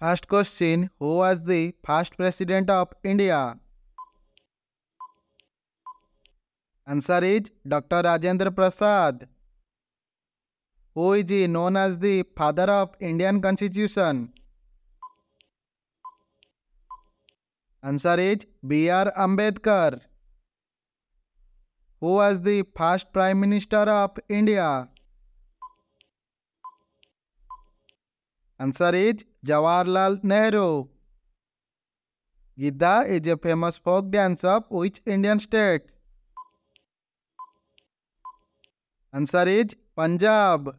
First question who was the first president of India answer is doctor Rajendra Prasad who is known as the father of Indian constitution answer is B R Ambedkar who was the first prime minister of India answer is Jawaharlal Nehru. Gidda is a famous folk dance of which Indian state? Answer is Punjab.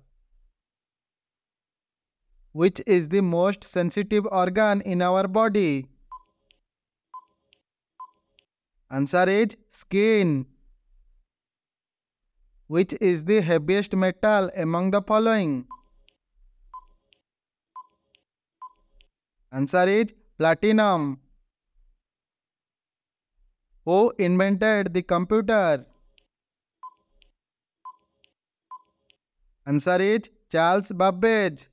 Which is the most sensitive organ in our body? Answer is skin. Which is the heaviest metal among the following? Answer is platinum who invented the computer answer is Charles Babbage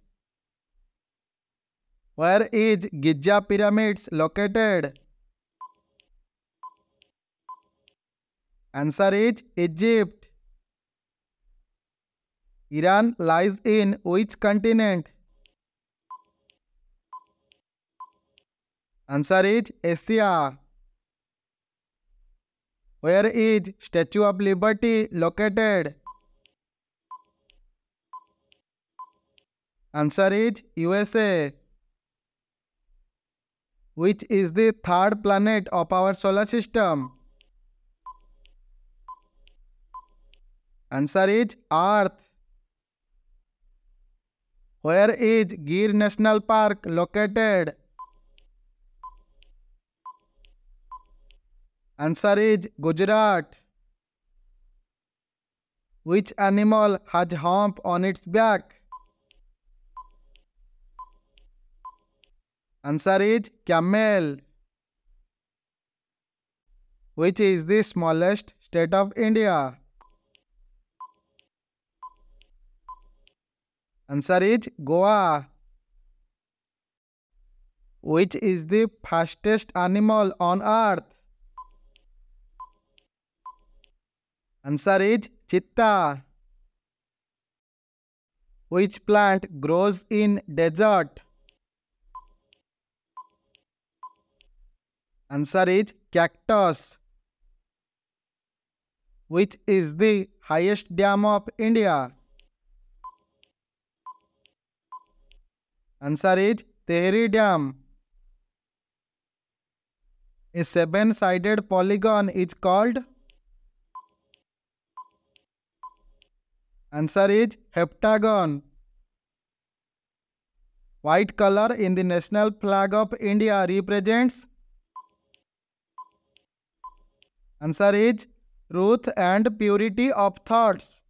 where is Giza pyramids located answer is Egypt Iran lies in which continent answer is Asia where is Statue of Liberty located answer is USA which is the third planet of our solar system answer is Earth where is Gir national park located Answer is Gujarat. Which animal has hump on its back? Answer is camel. Which is the smallest state of India? Answer is Goa. Which is the fastest animal on earth? Answer is Cheetah. Which plant grows in desert? Answer is cactus. Which is the highest dam of India? Answer is Tehri Dam. A seven-sided polygon is called Answer is heptagon. White color in the national flag of India represents Answer is truth and purity of thoughts.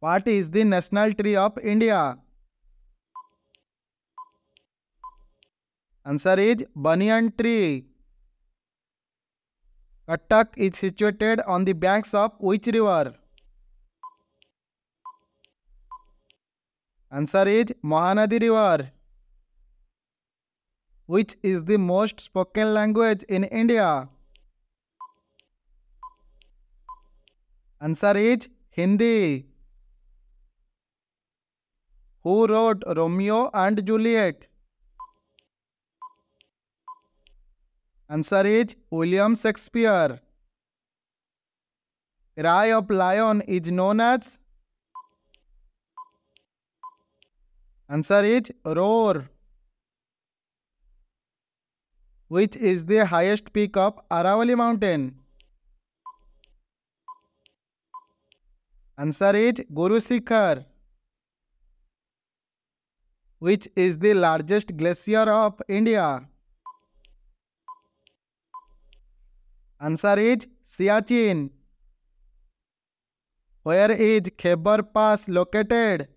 What is the national tree of India? Answer is banyan tree. Cuttack is situated on the banks of which river? Answer is Mahanadi river. Which is the most spoken language in India? Answer is Hindi. Who wrote Romeo and Juliet? Answer is William Shakespeare. Cry of lion is known as Answer is Roar. Which is the highest peak of Aravali mountain? Answer is Guru Shikhar. Which is the largest glacier of India? Answer is Siachen. Where is Khyber Pass located?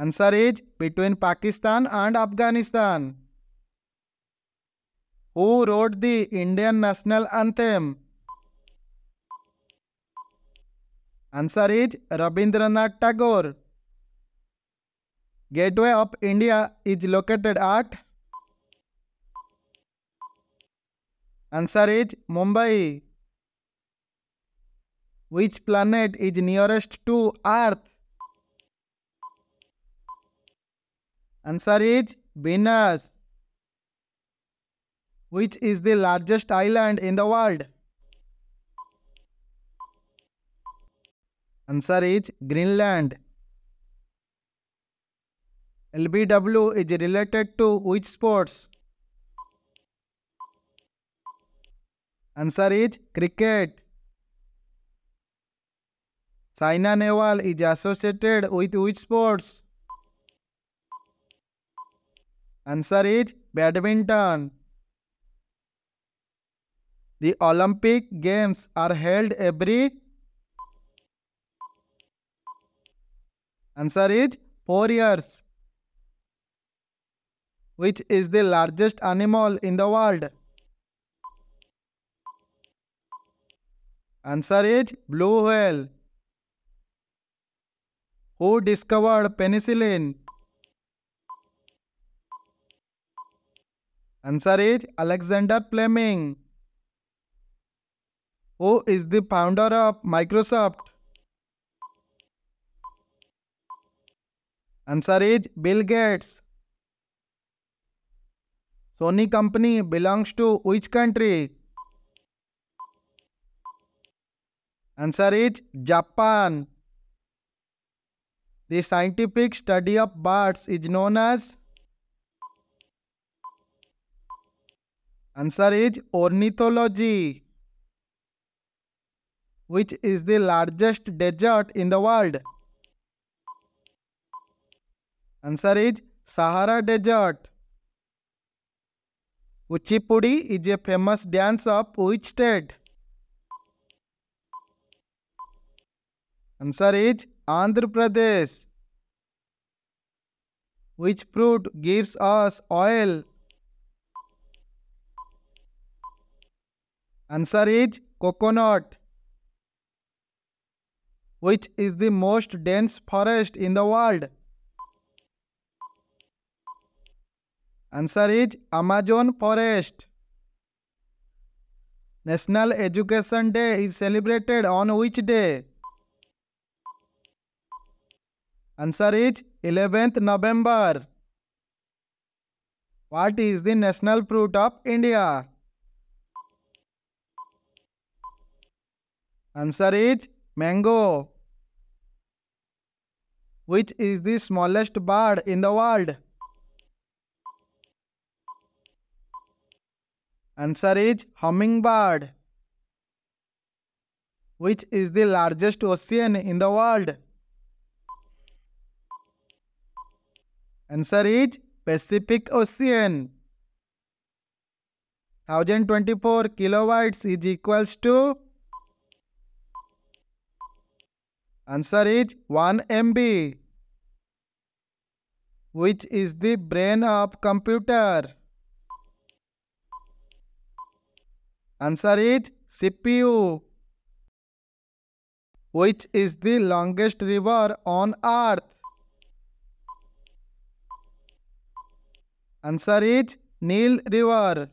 Answer is between Pakistan and Afghanistan who wrote the Indian national anthem answer is Rabindranath Tagore Gateway of India is located at answer is Mumbai which planet is nearest to Earth Answer is Venus. Which is the largest island in the world? Answer is Greenland. LBW is related to which sports? Answer is cricket. Saina Nehwal is associated with which sports? Answer is badminton. The Olympic Games are held every Answer is 4 years. Which is the largest animal in the world? Answer is blue whale. Who discovered penicillin? Answer is Alexander Fleming. Who is the founder of Microsoft? Answer is Bill Gates. Sony company belongs to which country? Answer is Japan. The scientific study of birds is known as Answer is ornithology. Which is the largest desert in the world? Answer is Sahara Desert. Kuchipudi is a famous dance of which state? Answer is Andhra Pradesh. Which fruit gives us oil? Answer is coconut. Which is the most dense forest in the world? Answer is Amazon forest. National Education Day is celebrated on which day? Answer is 11th November. What is the national fruit of India? Answer is mango. Which is the smallest bird in the world? Answer is hummingbird. Which is the largest ocean in the world? Answer is Pacific Ocean. 1024 kilowatts is equals to Answer is 1 MB. Which is the brain of computer? Answer is CPU. Which is the longest river on earth? Answer is Nile River.